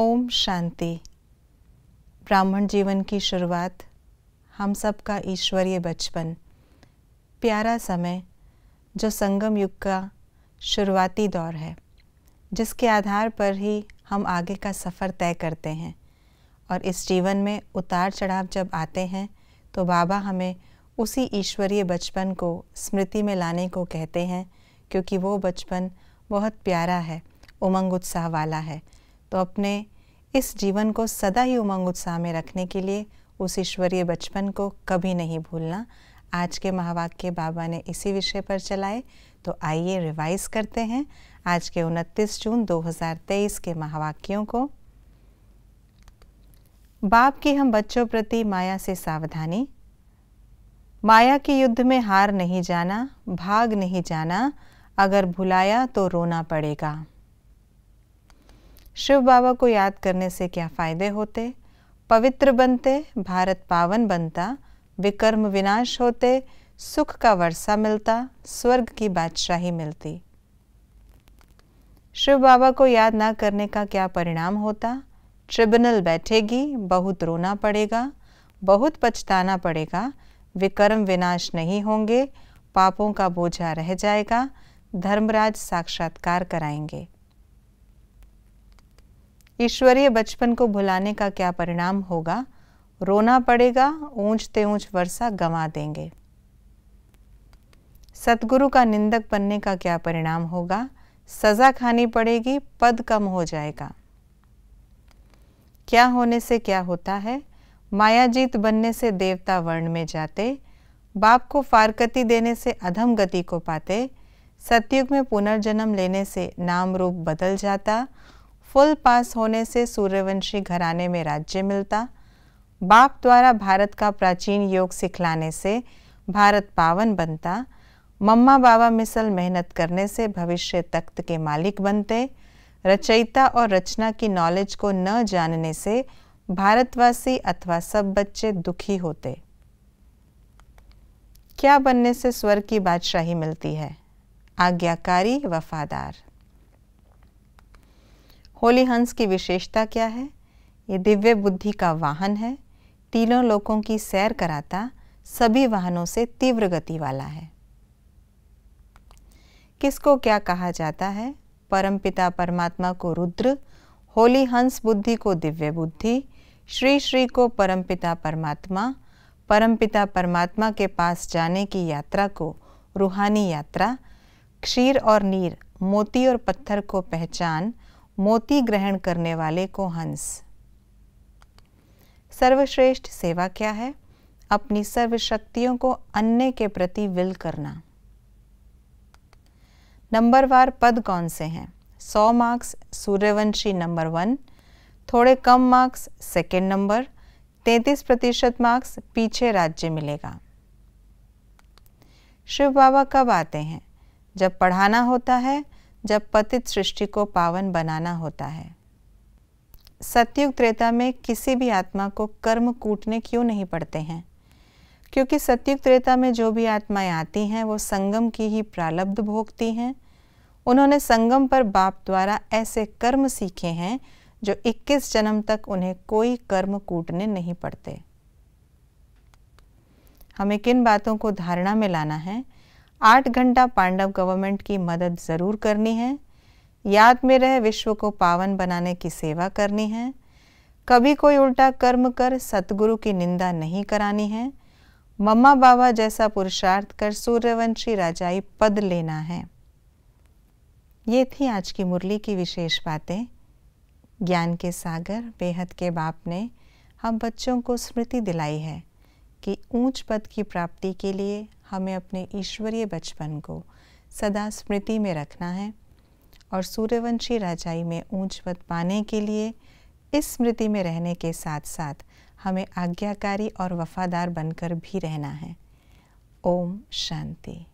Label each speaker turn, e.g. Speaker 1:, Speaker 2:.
Speaker 1: ओम शांति। ब्राह्मण जीवन की शुरुआत, हम सब का ईश्वरीय बचपन। प्यारा समय, जो संगम युग का शुरुआती दौर है, जिसके आधार पर ही हम आगे का सफ़र तय करते हैं। और इस जीवन में उतार चढ़ाव जब आते हैं तो बाबा हमें उसी ईश्वरीय बचपन को स्मृति में लाने को कहते हैं, क्योंकि वो बचपन बहुत प्यारा है, उमंग उत्साह वाला है। तो अपने इस जीवन को सदा ही उमंग उत्साह में रखने के लिए उस ईश्वरीय बचपन को कभी नहीं भूलना। आज के महावाक्य बाबा ने इसी विषय पर चलाए तो आइए रिवाइज करते हैं आज के 29 जून 2023 के महावाक्यों को। बाप की हम बच्चों प्रति माया से सावधानी। माया के युद्ध में हार नहीं जाना, भाग नहीं जाना, अगर भुलाया तो रोना पड़ेगा। शिव बाबा को याद करने से क्या फ़ायदे होते? पवित्र बनते, भारत पावन बनता, विकर्म विनाश होते, सुख का वर्षा मिलता, स्वर्ग की बादशाही मिलती। शिव बाबा को याद ना करने का क्या परिणाम होता? ट्रिब्यूनल बैठेगी, बहुत रोना पड़ेगा, बहुत पछताना पड़ेगा, विकर्म विनाश नहीं होंगे, पापों का बोझा रह जाएगा, धर्मराज साक्षात्कार कराएँगे। ईश्वरीय बचपन को भुलाने का क्या परिणाम होगा? रोना पड़ेगा ऊंचते ऊंच वर्षा गंवा देंगे। सतगुरु का निंदक बनने का क्या परिणाम होगा? सजा खानी पड़ेगी, पद कम हो जाएगा। क्या होने से क्या होता है? मायाजीत बनने से देवता वर्ण में जाते, बाप को फारकती देने से अधम गति को पाते, सतयुग में पुनर्जन्म लेने से नाम रूप बदल जाता फुल पास होने से सूर्यवंशी घराने में राज्य मिलता। बाप द्वारा भारत का प्राचीन योग सिखलाने से भारत पावन बनता। मम्मा बाबा मिसल मेहनत करने से भविष्य तख्त के मालिक बनते। रचयिता और रचना की नॉलेज को न जानने से भारतवासी अथवा सब बच्चे दुखी होते। क्या बनने से स्वर की बादशाही मिलती है? आज्ञाकारी, वफादार। होली हंस की विशेषता क्या है? ये दिव्य बुद्धि का वाहन है। तीनों लोगों की सैर कराता सभी वाहनों से तीव्र गति वाला है। किसको क्या कहा जाता है? परमपिता परमात्मा को रुद्र, होली हंस बुद्धि को दिव्य बुद्धि, श्री श्री को परमपिता परमात्मा परमपिता परमात्मा के पास जाने की यात्रा को रूहानी यात्रा, क्षीर और नीर, मोती और पत्थर को पहचान मोती ग्रहण करने वाले को हंस। सर्वश्रेष्ठ सेवा क्या है? अपनी सर्वशक्तियों को अन्य के प्रति विल करना। नंबरवार पद कौन से हैं? सौ मार्क्स, सूर्यवंशी नंबर वन, थोड़े कम मार्क्स, सेकेंड नंबर, तैतीस प्रतिशत मार्क्स, पीछे राज्य मिलेगा। शिव बाबा कब आते हैं? जब पढ़ाना होता है जब पतित सृष्टि को पावन बनाना होता है। सत्युग त्रेता में किसी भी आत्मा को कर्म कूटने क्यों नहीं पड़ते हैं? क्योंकि सत्युग त्रेता में जो भी आत्माएँ आती हैं, वो संगम की ही प्रालब्ध भोगती हैं। उन्होंने संगम पर बाप द्वारा ऐसे कर्म सीखे हैं, जो 21 जन्म तक उन्हें कोई कर्म कूटने नहीं पड़ते। हमें किन बातों को धारणा में लाना है? आठ घंटा पांडव गवर्नमेंट की मदद ज़रूर करनी है। याद में रह विश्व को पावन बनाने की सेवा करनी है। कभी कोई उल्टा कर्म कर सतगुरु की निंदा नहीं करानी है। मम्मा बाबा जैसा पुरुषार्थ कर सूर्यवंशी राजाई पद लेना है। ये थी आज की मुरली की विशेष बातें। ज्ञान के सागर, बेहद के बाप ने हम बच्चों को स्मृति दिलाई है कि ऊंच पद की प्राप्ति के लिए हमें अपने ईश्वरीय बचपन को सदा स्मृति में रखना है और सूर्यवंशी राजाई में ऊंच पद पाने के लिए इस स्मृति में रहने के साथ साथ हमें आज्ञाकारी और वफादार बनकर भी रहना है। ओम शांति।